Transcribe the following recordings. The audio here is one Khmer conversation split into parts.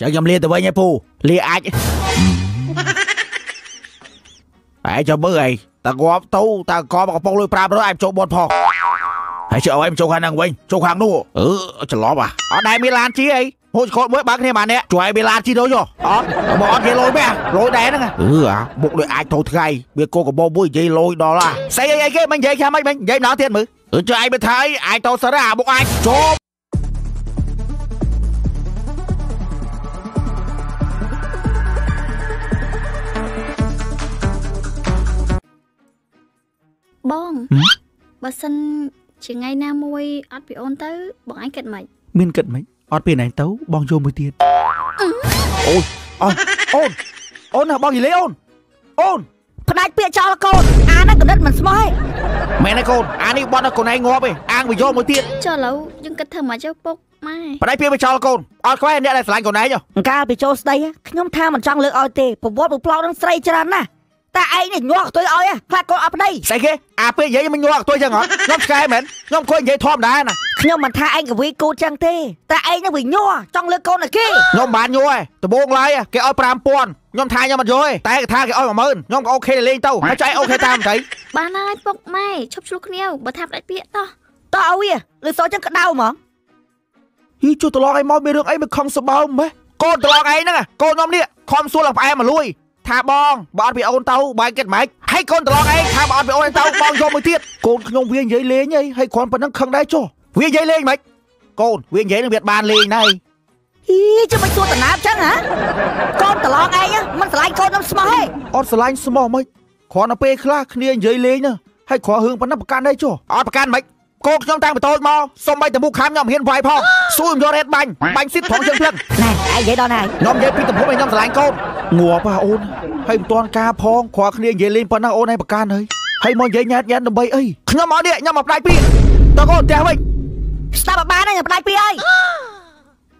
ចឹងខ្ញុំលាទៅវិញឯពូលាអាចឯងចាំមើលឯងតើងាប់ទៅតើកបកំពុងលុយ500ឯងចូលបត់ផុសហើយជិះឲ្យឯងចូលខាងហ្នឹងវិញចូលខាងនោះអឺច្រឡំអាអត់ដែរមានឡានជីអីហូចកូនមួយបើគ្នាបានអ្នកជួយឲ្យមានឡានជីដូចអត់មកអត់គេលុយមែនលុយដែរហ្នឹងអឺអាមុខដូចអាចទៅថ្ងៃវាគោកបោមួយនិយាយលុយដល់អាស្អីអីអីគេមិននិយាយខាំមិននិយាយម្ដងទៀតមើលអឺជួយឯងទៅថៃអាចទៅសិនអាមុខអាចចូល បងហឹមបើសិនជាថ្ងៃណាមួយអត់ពីអូនទៅ បងឯងគិតមិនមានគិតមិនអត់ពេលណែទៅបងយកមួយទៀតអូយអូយអូនអូនណាបងនិយាយលេអូនអូនផ្ដាច់ពាក្យចោលកូនអាហ្នឹងកណិតមិនស្មោះឯងមែនទេកូនអានេះបត់ឲ្យកូនឯងងាប់ឯងអាងវាយកមួយទៀតចុះឥឡូវយើងគិតធ្វើមកចុះពុកម៉ែបដៃពីវាចោលកូនអត់ខ្វែអ្នកដែលស្រឡាញ់កូនឯងហ៎អង្ការពីចូលស្ដីហ៎ខ្ញុំថាមិនចង់លើកឲ្យទេប្រវត្តិប្រប្លោកនឹងស្រីច្រើនណាស់ តែឯងនេះញាស់ខ្ទុយឲ្យហ៎ខ្លាចកូនអត់ប្តីស្អីគេអាពេលនិយាយមិនងាប់អត់ទួយចឹងហ៎ខ្ញុំឆ្កែមែនខ្ញុំគួរនិយាយធម្មតាណាខ្ញុំមិនថាឯងកវីគូតចឹងទេតែឯងនឹងវាញាស់ចង់លើកកូនឲ្យគេខ្ញុំបានយល់ឯងដំបងឡាយគេឲ្យ5000ខ្ញុំថាខ្ញុំអត់យល់ឯងតែគេថាគេឲ្យ10000ខ្ញុំក៏អូខេលេងទៅហើយចៃអូខេតាមទៅបានហើយពុកម៉ែឈប់ឆ្លោះគ្នាបើថាផ្ដាច់ពាក្យតោះតើឲ្យវាឬសូចឹងក្តៅហ្មងហ៊ីជួតឡងឯងមកមានរឿងអីមិនខំសបោម៉េះកូនតឡងឯងហ្នឹងកូនខ្ញុំនេះខំសួរឡើងផ្អែមមកលួយ ថាបងបើអត់ពីអូនទៅបាយគិតម៉េចហើយកូនតឡងឯងថាបើអត់ពីអូនទៅបងយកមួយទៀតកូនខ្ញុំវានិយាយលេងអីហើយគ្រាន់ប៉ុណ្ណឹងខឹងដែរចុះវានិយាយលេងម៉េចកូនវានិយាយនឹងវាបានលេងដែរអីចាំមិនសួរតំណាបចឹងហ៎កូនប្រឡងឯងហ៎មិនឆ្លាញ់កូនខ្ញុំស្មោះឯងអត់ស្រឡាញ់ស្មោះមិនគ្រាន់តែពេលខ្លះគ្នានិយាយលេងណាហើយគ្រាន់រឿងប៉ុណ្ណឹងប្រកាន់អីចុះអត់ប្រកាន់មិនកូនខ្ញុំតាំងពីតូចមកសុំបីតមុខខាំខ្ញុំហ៊ានវាយផងសួរខ្ញុំយករ៉េតបាញ់បាញ់ស៊ីតផងជើងភ្លឹងណែឯងនិយាយដល់ណាហើយខ្ញុំនិយាយពីទំហំឲ្យខ្ញុំស្រឡាញ់កូន ងាប់ហ่ะអូនហើយមិនទាន់ការផងគ្រាន់គ្នានិយាយលេងប៉ុណ្ណឹងអូនឲ្យប្រកាន់ហើយហើយមកនិយាយញ៉ាតញ៉ាតដើម្បីអីខ្ញុំអត់នេះខ្ញុំមកផ្ដាច់ពីតើកូនផ្ទះវិញស្ដាប់ឲ្យបានហើយផ្ដាច់ពីអើយ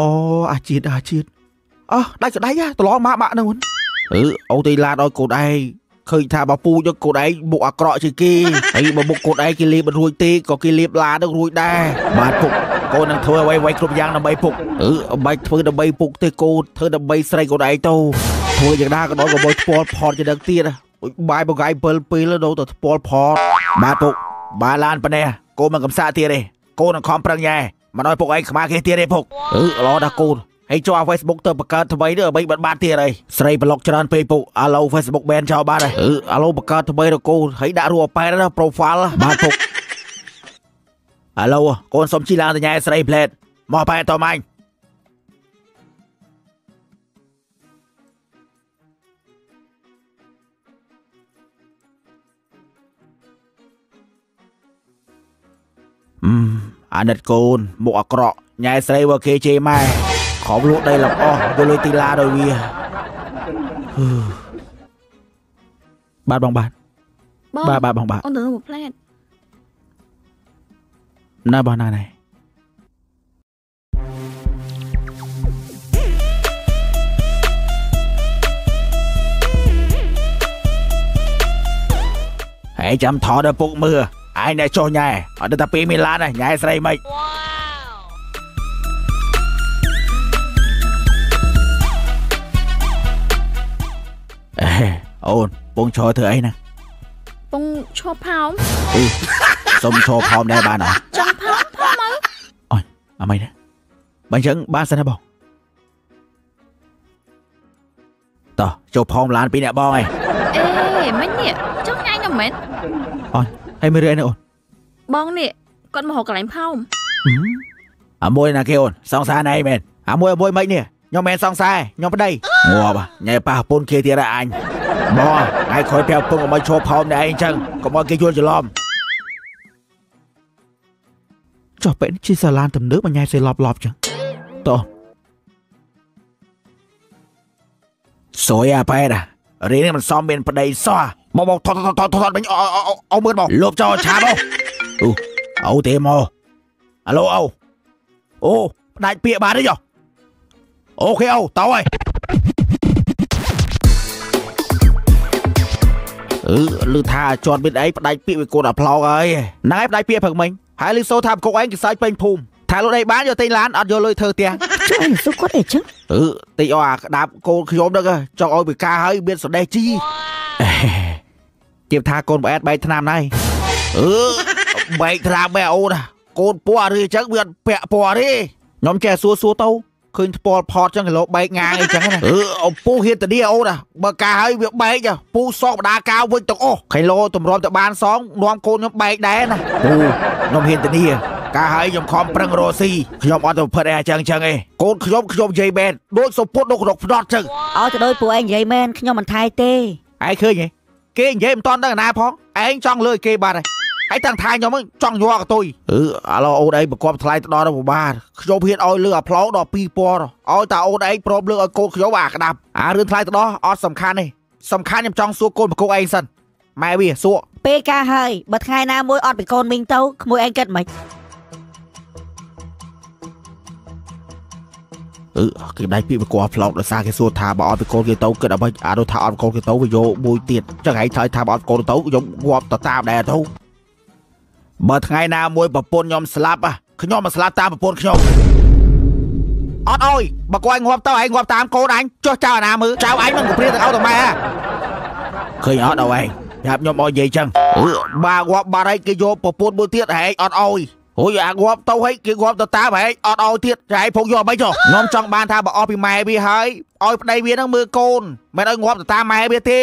អូអាជាតិអាជាតិអោះដាច់ក្ដាច់ហ่ะតឡងម៉ាក់ម៉ាក់ហ្នឹងអឺអូទីឡានឲ្យកូនឯងឃើញថាបើពូយកកូនឯងមុខអាក្រក់ជាងគេហើយបើមុខកូនឯងគេលេបមិនរួចទេក៏គេលេបឡានឹងរួចដែរបាទពុកកូននឹងធ្វើអ្វីអ្វីគ្រប់យ៉ាងដើម្បីពុកអឺអំបាច់ធ្វើដើម្បីពុកទេកូនធ្វើដើម្បីស្រីកូនឯងទៅ ធ្វើយ៉ាងណាក៏ដោយក៏បើស្ពាល់ផតជាដឹងទៀតដូចបាយបកាយ7ពេលដល់ទៅស្ពាល់ផតបាទពុកបាទឡានប៉នេះកូនមិនកំសាទៀតទេកូននឹងខំប្រឹងយ៉ែមិនឲ្យពុកឯងខ្មាស់គេទៀតទេពុកអឺល្អណាស់កូនហើយចូល Facebook ទៅបង្កើតថ្មីទៅដើម្បីបិទបាត់ទៀតហើយស្រីប្លុកច្រើនពេកពុកឥឡូវ Facebook ban ចោលបាត់ហើយអឺឥឡូវបង្កើតថ្មីទៅកូនហើយដាក់រូបអប៉ែតណា profile បាទពុកឥឡូវកូនសុំជីឡើងទៅញ៉ែស្រីផ្លែតមកប៉ែតតមាញ់ អាណិតកូនមុខអាក្រក់ញ៉ែស្រីបើគេជេរម៉ែខំលក់ដីលំអស់យកលុយទីឡាដោយវាហ៊ឺបាទបងបាទបងបាទបាទបងបាទអូនទៅមួយផ្លែតណាបងណាណែហើយចាំថតដល់ពុកមើល ឯងណែចុះញ៉ែអត់ដឹងថាពេលមានឡានណាញ៉ែស្រីមិនអេអូនពងឈរធ្វើអីណាពងឈប់ផោមសុំឈរផោមដែរបានអត់ចង់ផោមផោមមកអមិនណាបើអញ្ចឹងបានសិនណាបងតោះចូលផោមឡានពីអ្នកបងឯងអេមិញនេះចង់ញ៉ាញ់ខ្ញុំមែន ហើយមើលរឿងនេះអូនបងនេះគាត់មកហៅកន្លែងផោមហឹមអាមួយណាគេអូនសង្សារណៃមែនអាមួយអាមួយមិននេះខ្ញុំមិនសង្សារខ្ញុំប្តីងាប់ញ៉ែប៉ះពុនគេទៀតអញបងថ្ងៃក្រោយប្រាប់ពុកមកឈរផោមដែរអីចឹងកុំឲ្យគេយល់ច្រឡំចុះពេលនេះជិះសាឡានទំនើបមកញ៉ែសេឡប់ឡប់ចឹងតោះសួយអាប៉ែតារៀននេះមិនសមមានប្តីសោះ មកមកថតថតថតថតវិញអអមើលមកលុបចោលឆាបអូអូទេមកអាឡូអូអូផ្ដាច់ពាក្យបានទេយោអូខេអូតោហើយអឺឮថាជន់មានអីផ្ដាច់ពាក្យវាកូនអាប្លោកហើយហ្នឹងហើយផ្ដាច់ពាក្យផឹកមិញហើយឮសូថាប្រកុកឯងគេសើចពេញភូមិថាលោកឯងបានយកទិញឡានអត់យកលុយធ្វើផ្ទះចុះឯងសុខគាត់អីចឹងអឺតិចអស់អាក្តាប់កូនខ្ញុំហ្នឹងហ៎ចង់ឲ្យពិការហើយមានសណ្ដេះជី អេជៀបថាកូនប្អែតបែកថ្នាំណៃអឺបែកថ្នាំបែអូនណាកូនពណ៌ឬអញ្ចឹងវាអត់ពាក់ពណ៌ទេខ្ញុំចេះសួរសួរទៅឃើញថ្ពាល់ផតចឹងគីឡូបែកងាងអីចឹងណាអឺឪពុះហ៊ានតានីអូនណាបើការហើយវាបែកហ៎ពូសងបដាកាវវិញទាំងអស់គីឡូតម្រាំទៅបានសងនាំកូនខ្ញុំបែកដែរណាពូខ្ញុំហ៊ានតានីការហើយខ្ញុំខំប្រឹងរកស៊ីខ្ញុំអត់ទៅផិតអីអញ្ចឹងអញ្ចឹងឯងកូនខ្ញុំខ្ញុំនិយាយមែនដូចសុពុតនៅក្នុងផ្ដត់ចឹងឲ្យទៅដោយពួកឯងនិយាយមែនខ្ញុំមិនថៃទេឯងឃើញហ៎ គេនិយាយមិនតាន់ដឹងណាផងឯងចង់លើគេបាត់ហើយហើយតាំងថាខ្ញុំហ្នឹងចង់ញ័រកតុយអឺឥឡូវអូនឯងប្រកបថ្លៃទៅដល់ពិបាកខ្ញុំហ៊ានឲ្យលើអាផ្លូវដល់2000ឲ្យតាអូនឯងព្រមលើឲ្យកូនខ្ញុំអាក្តាប់អារឿងថ្លៃទៅដល់អត់សំខាន់ទេសំខាន់ខ្ញុំចង់សួរកូនប្រកបឯងសិនម៉ែវាសួរពេលការហើយបើថ្ងៃណាមួយអត់ពីកូនមីងទៅក្មួយឯងគិតមិន អឺគេដៃពីប្រកបផ្លោកដោយសារគេសួរថាបើអត់ពីកូនគេទៅគិតអ្វីអានោះថាអត់កូនគេទៅវាយកមួយទៀតចឹងឯងឆ្លើយថាបើអត់កូនទៅខ្ញុំងាប់ទៅតាមដែរទៅបើថ្ងៃណាមួយប្រពន្ធខ្ញុំស្លាប់ហ៎ខ្ញុំមកស្លាប់តាមប្រពន្ធខ្ញុំអត់អើយបើគាត់ងាប់ទៅឯងងាប់តាមកូនអញចុះចៅអាណាមើលចៅអញនឹងគព្រាទៅឲ្យទៅម៉ែហ៎ឃើញអត់ដល់ឯងប្រាប់ខ្ញុំឲ្យនិយាយចឹងអឺបើងាប់បាត់ហើយគេយកប្រពន្ធមួយទៀតហែងអត់អើយ អូយអាងាប់ទៅហើយគេងាប់ទៅតាមហែងអត់ឲ្យទៀតតែឯងភុកយកមិនចុះខ្ញុំចង់បានថាបើអស់ពីម៉ែវាហើយឲ្យប្តីវានឹងមើលកូនមិនឲ្យងាប់ទៅតាមម៉ែវាទេ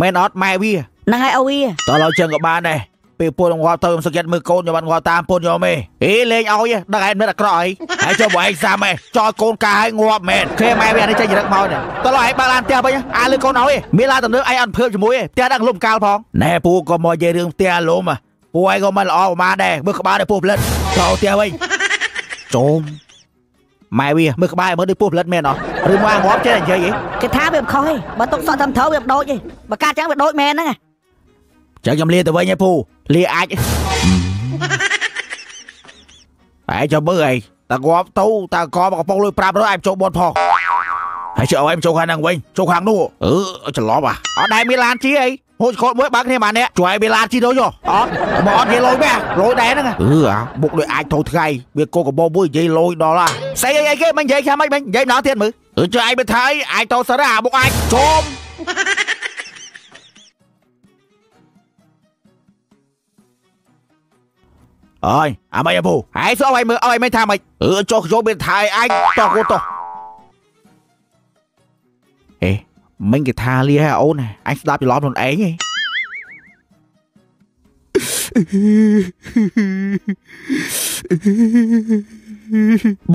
មិនអត់ម៉ែវាហ្នឹងហើយអូវីតោះឡើយចឹងក៏បានដែរពេលពូនងាប់ទៅខ្ញុំសង្កេតមើលកូនខ្ញុំបានងាប់តាមពូនខ្ញុំឯងអេលេងឲ្យទេដឹងឯងមិនអាក្រក់អីហើយចុះបើឯងសាមឯងចោលកូនកាឲ្យងាប់មែនគេម៉ែវានេះចេញរឹកមកនេះតោះឡើយឯងបើកឡានផ្ទះវិញអាលើកូនឲ្យឯងមានឡានទំនើបឯងអត់ភើបជាមួយទេផ្ទះដាក់លំកាលផងណែពូក៏មកនិយាយរឿងផ្ទះលំ ហ៎ពូឯងក៏មិនល្អប្រហែលដែរមើលក្បាលដល់ពូផលិតចូលផ្ទះវិញចូលម៉ែវាមើលក្បាលឲ្យមើលដូចពូផលិតមែនអត់ឬមកអាងាប់ចេះតែនិយាយឯងគេថាវាមិនខុសទេបើទុកសក់តាមត្រូវវាមិនដូចទេបើកាត់ចឹងវាដូចមែនហ្នឹងចឹងខ្ញុំលាទៅវិញឯពូលាអាចឯងចាំមើលឯងតើងាប់ទៅតើកមកកំប៉ុងលុយ500ឯងចូលបនផង ហើយចូលឲ្យចូលខាងហ្នឹងវិញចូលខាងនោះអឺច្រឡំអាអត់ដែរមានឡានជីអីហូចខតមួយបើគ្នាបាននេះជួយឲ្យមានឡានជីទៅយោអត់មកអត់និយាយលុយមែនលុយដែរហ្នឹងអឺអាបុកលុយអាចទៅថ្ងៃវាកូកបោមួយនិយាយលុយដល់អាស្អីអីគេមិននិយាយខាំមិននិយាយម្ដងទៀតមើលអឺជួយឯងទៅថៃអាចទៅសិនអាបុកអាចជុំអើយអាមិនអពូហើយសួរឲ្យមើលឲ្យមិនថាម៉េចអឺចុះយកមានថៃអញតោះគូតោះ អេមិញគេថាលាឲ្យអូនណាអញស្ដាប់ច្រឡំខ្លួនឯងហ៎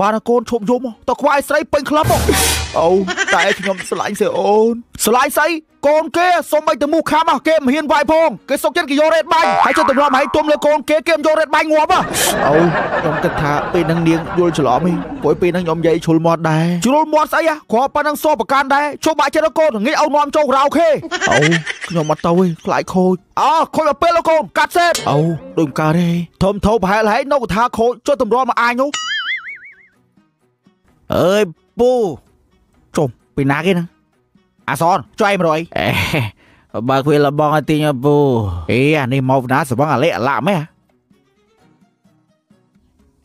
បានកូនឈប់យំតើខ្វាយស្រីពេញក្លឹបអូតែខ្ញុំស្រឡាញ់សេអូន ស្រឡាញ់ស្អីកូនគេសុំឲ្យទៅមូខាំគេមិនហ៊ានវាយផងគេសុកចិត្តគេយករ៉េតបាញ់ហើយចុះទម្លាប់ឲ្យទុំលើកូនគេគេមិនយករ៉េតបាញ់ងាប់អូខ្ញុំគិតថាពេលហ្នឹងនាងយល់ច្រឡំហីព្រោះពេលហ្នឹងខ្ញុំនិយាយជ្រុលមាត់ដែរជ្រុលមាត់ស្អីគ្រាន់ប៉ុណ្ណឹងសោះប្រកាន់ដែរជុំបាក់ចិត្តកូនងាយឲ្យនាំចូលក្រៅខេអូខ្ញុំអត់ទៅទេខ្លាចខូចអូខូចមកពេលលោកកូនកាត់សេតអូដូចកើតទេធំធំប្រហែលហើយនៅថាខូចចុះទម្រាំមកអាញនោះអើយពូជុំពីណាគេណា អាសនជួយ100អេបើគួយលបងឲ្យទីញពូអេអានេះមកណាសបងអាលេអាឡាមែន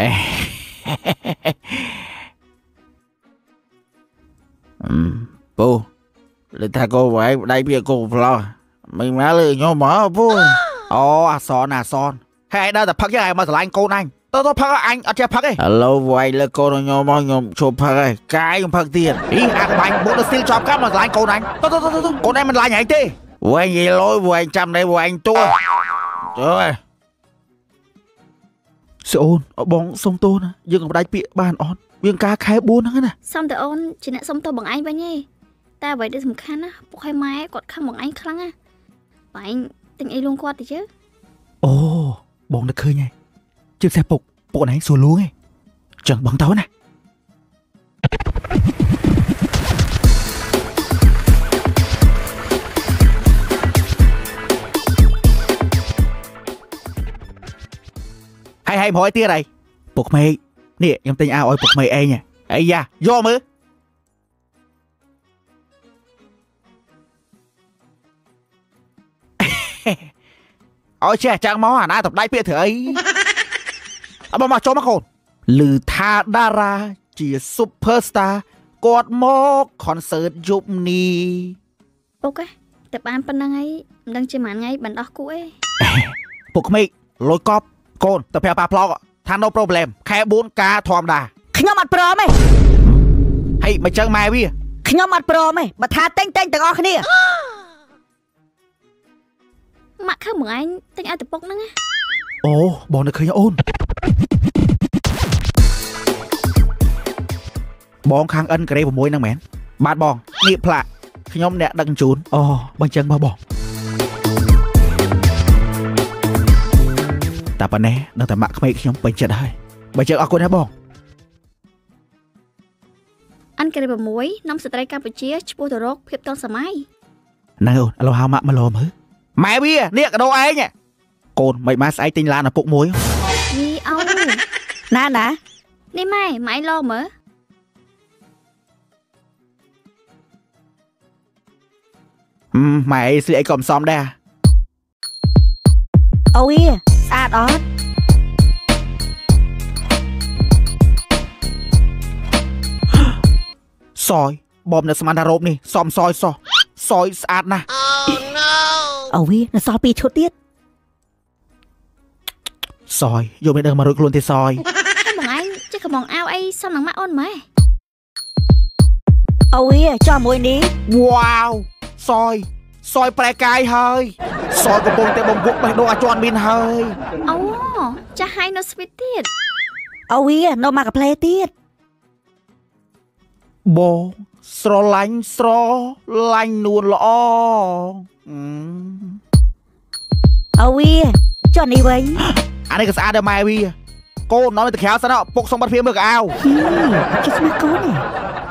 អេអឺពូលើថាកូនវាយដៃពីកូនផ្លោះមិនមកលើខ្ញុំមកពូអូអាសនអាសនហើយឯងដើរតែផឹកយ៉ាងឯងមកឆ្លាញ់កូនអញ តោះតោះផឹកអញអត់ចេះផឹកទេឥឡូវវាយលើកូនខ្ញុំមកខ្ញុំជប់ផឹកហើយកាយខ្ញុំផឹកទៀតអីអាក្បាញ់បុកទៅស្ទីលជាប់កាប់មកឆ្លាញ់កូនអញតោះតោះតោះតោះកូនឯងមិនឆ្លាញ់ឯងទេវាយនិយាយលយវាយចាំដែរវាយទួជួយស្អូនបងសុំទោសណាយើងមិនដាច់ពាក្យបានអត់វាការខែ4ហ្នឹងណាសុំតែអូនជាអ្នកសុំទោសបងឯងវិញទេតែអ្វីដែលសំខាន់ណាពុកឲ្យម៉ែគាត់ខឹងបងឯងខ្លាំងណាបងឯងទិញអីលួងគាត់ទៅជើអូបងនឹកឃើញហើយ ជិះផ្ទះពុកពុកណែសួរលួងឯងចឹងបងទៅណាហើយហើយប្រយទៀតអីពុកក្មេកនេះខ្ញុំទិញអាវឲ្យពុកក្មេកឯងអីយ៉ាយកមើលឲ្យចេះចាំងមកអាណាតបដៃពាក្យធ្វើអី អបមកចូលមកកូនឮថាតារាជា Superstar គាត់មក concert យប់នេះពុកឯងតែបានប៉ុណ្្នឹងហើយមិនដឹងជាប៉ុន្មានថ្ងៃបណ្ដោះគូអេពុកក្មេកលុយកប់កូនទៅប្រាប់ប៉ាប្លុកថា no problem ខែ4ការធម្មតាខ្ញុំអត់ព្រមទេហើយមិនចឹងម៉ែវាខ្ញុំអត់ព្រមទេបើថាតែងតែងទាំងអស់គ្នាម៉ាក់ខើបងឯងទិញឲ្យតពុកហ្នឹងណាអូបងនៅឃើញអូន បងខាងអិនការ៉េ6ហ្នឹងមែនបាទបងនេះផ្លាកខ្ញុំអ្នកដឹកជញ្ជូនអូបើអញ្ចឹងមកបងតែប៉ុណ្ណេះនៅតែម៉ាក់ក្មេកខ្ញុំពេញចិត្តហើយបើអញ្ចឹងអរគុណណាបងអានក្រេ6នាំស្ត្រីកម្ពុជាឈ្មោះទៅរកភាពទាន់សម័យហ្នឹងអូនឥឡូវហៅម៉ាក់មកលោមើលម៉ែវានេះកដោឯងកូនមិនមកស្អែកទិញឡានឪពុកមួយយីអូណាណានេះម៉ែម៉ែឯងឡមើល មម៉ែអីស្លៀកអីក៏មិនសមដែរអូយស្អាតអត់សយបងនៅស្មានថារ៉ូបនេះសមសយសោះសយស្អាតណាស់អូយនៅសល់ពីរឈុតទៀតសយយកមិនដឹងមករួចខ្លួនទេសយហើយបងឯងចេះកំងអាវអីសំនឹងម៉ាក់អូនម៉ែអូយចោះមួយនេះវ៉ាវ សយសយប្រែកាយហើយសយកំពុងតែបំពុកបេះដូងឲ្យជន់មានហើយអូចាស់ហើយនៅស្វីតទៀតអូយនៅមកកាផ្លេទៀតបងស្រឡាញ់ស្រឡាញ់នួនល្អអឺអូយចុះនេះវិញអានេះក៏ស្អាតដែរម៉ែវាកូននាំទៅក្រៅសិនហ៎ពុកសុំបាត់ភៀមមើលកៅអៅជិះស្មាស់កូននេះ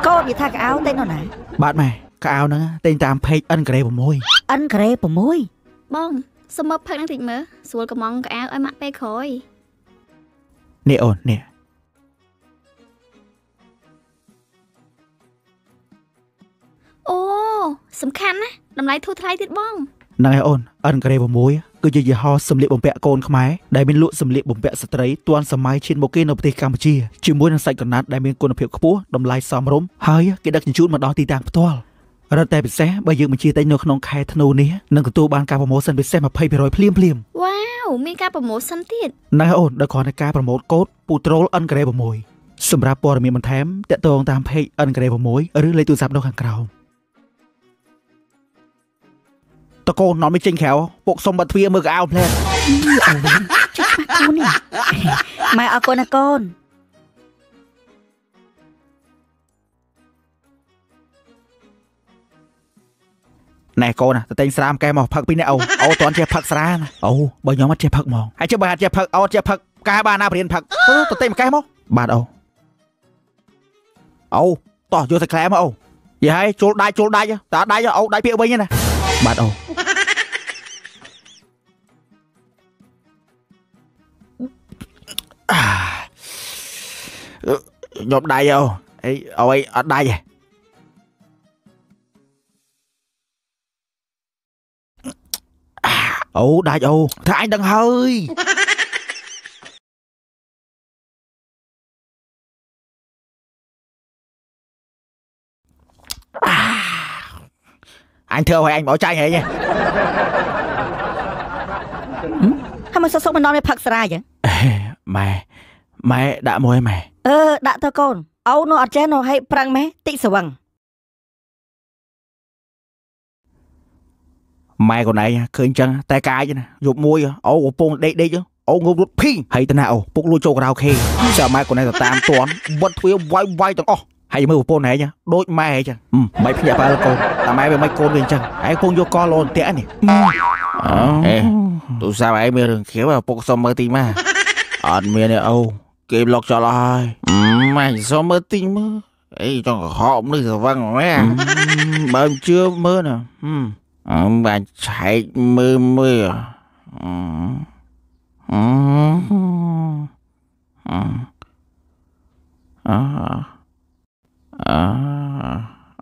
កូននិយាយថាកៅអៅតែនរណាបាទម៉ែ កៅអៅហ្នឹងទិញតាម page N ក្រេ6អិនការ៉េ6បងសុំមើលផឹកនឹងតិចមើលស្រួលកំងកៅអៅឲ្យម៉ាក់ពេលក្រោយនេះអូននេះអូសំខាន់ណាស់តម្លៃធូរថ្លៃទៀតបងហ្នឹងហើយអូន N ក្រេ6គឺជាយីហោសម្លៀកបំពាក់កូនខ្មែរដែលមានលក់សម្លៀកបំពាក់ស្ត្រីទាន់សម័យឈានមកគេនៅប្រទេសកម្ពុជាជាមួយនឹងសាច់ក្រណាត់ដែលមានគុណភាពខ្ពស់តម្លៃសមរម្យហើយគេដឹកជញ្ជូនមកដល់ទីតាំងផ្ទាល់ រត់តែពិសេសបើយើងបញ្ជាទិញនៅក្នុងខែធ្នូនេះនឹងទទួលបានការប្រម៉ូសិនពិសេស20%ភ្លាមភ្លាមវ៉ាវមានការប្រម៉ូសិនទៀតហ្នឹងហើយអូនដល់គ្រាន់តែការប្រម៉ូទកូដពូត្រូល N ក្រេ6សម្រាប់ព័ត៌មានបន្ថែមតាក់ទងតាម page N ក្រេ6ឬលេខទូរស័ព្ទនៅខាងក្រោមតកូននាំមិនចេញក្រៅពុកសុំបាត់ទ្វារមើលកៅអៅផ្លែអូយជិះស្មាស់កូននេះម៉ែអរគុណណាកូន ណែកូនណាទៅតែងស្រាមកែមកផឹកពីនេះអូអូតន់ចេះផឹកស្រាណាអូបើខ្ញុំអត់ចេះផឹកហ្មងហើយចុះបើអត់ចេះផឹកអូអត់ចេះផឹកកែបានណាបរៀនផឹកទៅទៅតែមកកែមកបាទអូអូតោះយកសាច់ក្លែមកអូយីហើយជុលដាច់ជុលដាច់តើដាច់អូដាច់ពាក្យវិញណាបាទអូអាខ្ញុំដាច់អូអីអ្វីអត់ដាច់ ទេអូដាច់អូថាអញដឹងហើយអាអញធ្វើឲ្យអញបោចាញ់ហីហើយមកសុកសុកមិនដល់នេះផឹកស្រាចឹងម៉ែម៉ែដាក់មួយម៉ែអឺដាក់ទៅកូនអូនោះអត់ចេះនោះឲ្យប្រឹងម៉ែតិចស្វឹង ម៉ែខ្លួនឯងឃើញចឹងតែកាយណាយប់មួយអូកំពុងដេកដេកអូងប់រត់ភីងហើយតាណាអូពុកលួចចូលការ៉ាអូខេចាំម៉ែខ្លួនឯងទៅតាមតន់បិទទ្វារវាយវាយទាំងអស់ហើយមើលប្រពន្ធឯងដូចម៉ែឯងចឹងមិនភ្ញាក់ប៉ាល់កូនតែម៉ែវាមិនកូនវាអញ្ចឹងឯងកំពុងយកកលោនតាក់នេះអេទូរស័ព្ទឯងមានរឿងខៀវពុកសុំមើលទីម៉ាអត់មានទេអូគេប្លុកចោលហើយម៉ែសុំមើលទីមើលអីចង់កុហកនេះស្វឹងម៉ែបើមិនជឿមើលណា អឺបាច់ឆែកមើលមើលអឺអឺអឺអឺ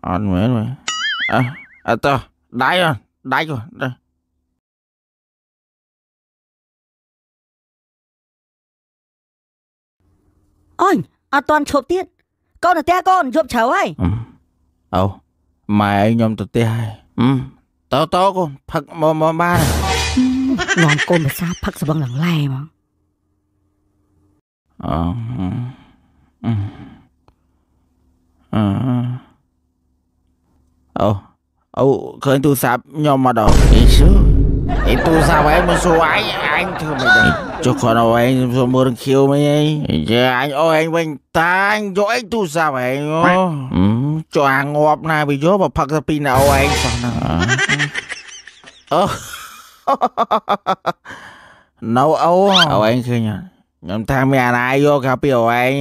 អត់មែនមែនអើអត់តោះដៃអ่ะដៃគាត់ដៃអូយអត់តាន់ឈប់ទៀ តកូនទៅផ្ទះកូនយប់ជ្រៅហើយអឺអូម៉ែខ្ញុំទៅផ្ទះហើយអឺតោតោកូនផឹកមកមកបាននាំកូនភាសាផឹកស្បឹងឡើងឡែហ្មងអឺអឺអឺអូអូឃើញទូរស័ព្ទខ្ញុំមកដល់អីឈឺអីទូរស័ព្ទឯងមិនសួរអញអញធ្វើមិនដឹងចុះគាត់ឲ្យឯងសួរមើលរឿងខៀវមិនអីយ៉ាអញអោឯងវិញតាញយកឯងទូរស័ព្ទឯងអូ អឺចុះអាងាប់ណាវាយកមកផឹកទៅពីណៅឯងសោះណាអូនៅអូអូឯងឃើញអត់ខ្ញុំថាមានអាណាយកកាពីអូឯង